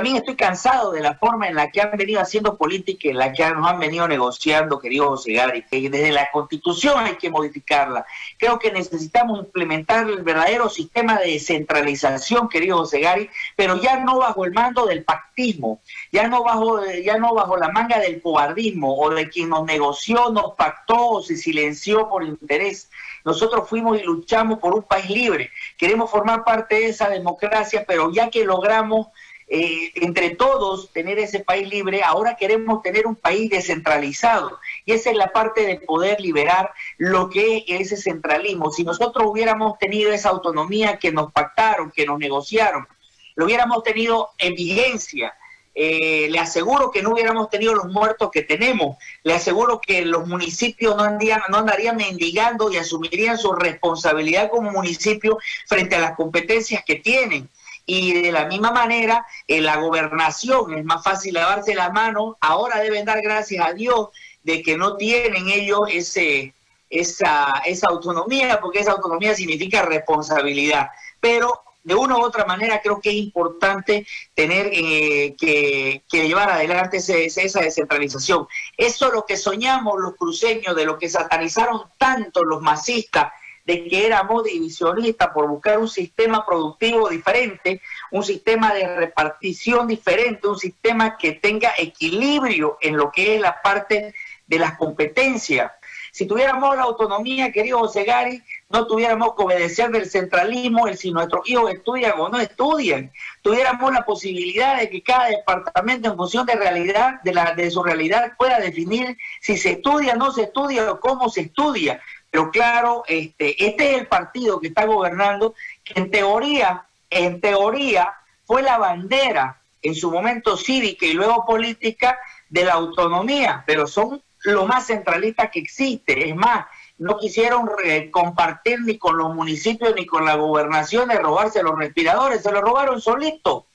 también estoy cansado de la forma en la que han venido haciendo política, en la que nos han venido negociando, querido José Gary. Desde la constitución hay que modificarla. Creo que necesitamos implementar el verdadero sistema de descentralización, querido José Gary, pero ya no bajo el mando del pactismo, ya no bajo, ya no bajo la manga del cobardismo o de quien nos negoció, nos pactó o se silenció por interés. Nosotros fuimos y luchamos por un país libre. Queremos formar parte de esa democracia, pero ya que logramos eh, entre todos tener ese país libre, ahora queremos tener un país descentralizado. Y esa es la parte de poder liberar lo que es ese centralismo. Si nosotros hubiéramos tenido esa autonomía que nos pactaron, que nos negociaron, lo hubiéramos tenido en vigencia, eh, le aseguro que no hubiéramos tenido los muertos que tenemos. Le aseguro que los municipios no, andarían, no andarían mendigando y asumirían su responsabilidad como municipio frente a las competencias que tienen. Y de la misma manera, en la gobernación es más fácil lavarse las manos. Ahora deben dar gracias a Dios de que no tienen ellos ese, esa, esa autonomía, porque esa autonomía significa responsabilidad. Pero de una u otra manera creo que es importante tener eh, que, llevar adelante esa descentralización. Eso es lo que soñamos los cruceños, de lo que satanizaron tanto los masistas, de que éramos divisionistas por buscar un sistema productivo diferente, un sistema de repartición diferente, un sistema que tenga equilibrio en lo que es la parte de las competencias. Si tuviéramos la autonomía, querido José Gary, no tuviéramos que obedecer del centralismo, el si nuestros hijos estudian o no estudian, tuviéramos la posibilidad de que cada departamento en función de realidad, de, la, de su realidad, pueda definir si se estudia, no se estudia o cómo se estudia. Pero claro, este, este es el partido que está gobernando, que en teoría, en teoría, fue la bandera en su momento cívica y luego política de la autonomía, pero son lo más centralista que existe. Es más, no quisieron compartir ni con los municipios ni con la gobernación de robarse los respiradores, se los robaron solito.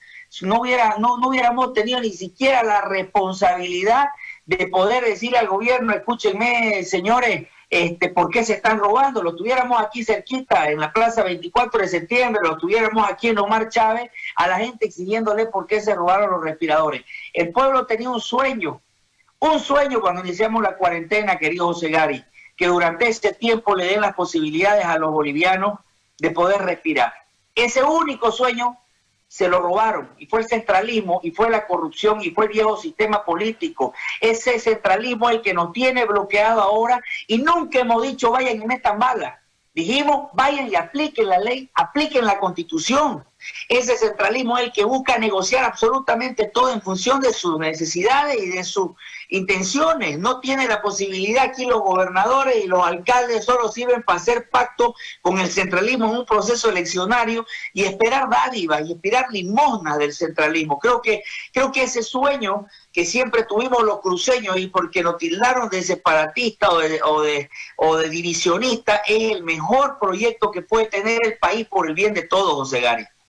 No, hubiera, no, no hubiéramos tenido ni siquiera la responsabilidad de poder decirle al gobierno, escúchenme, señores, este, ¿por qué se están robando? Lo tuviéramos aquí cerquita, en la plaza 24 de septiembre, lo tuviéramos aquí en Omar Chávez, a la gente exigiéndole por qué se robaron los respiradores. El pueblo tenía un sueño, un sueño cuando iniciamos la cuarentena, querido José Gari, que durante este tiempo le den las posibilidades a los bolivianos de poder respirar. Ese único sueño se lo robaron y fue el centralismo y fue la corrupción y fue el viejo sistema político. Ese centralismo es el que nos tiene bloqueado ahora y nunca hemos dicho vayan y metan bala. Dijimos vayan y apliquen la ley, apliquen la constitución. Ese centralismo es el que busca negociar absolutamente todo en función de sus necesidades y de sus intenciones. No tiene la posibilidad aquí los gobernadores y los alcaldes solo sirven para hacer pacto con el centralismo en un proceso eleccionario y esperar dádivas y esperar limosnas del centralismo. Creo que, creo que ese sueño que siempre tuvimos los cruceños y porque nos tildaron de separatista o de, o de, o de divisionista es el mejor proyecto que puede tener el país por el bien de todos, José Gary.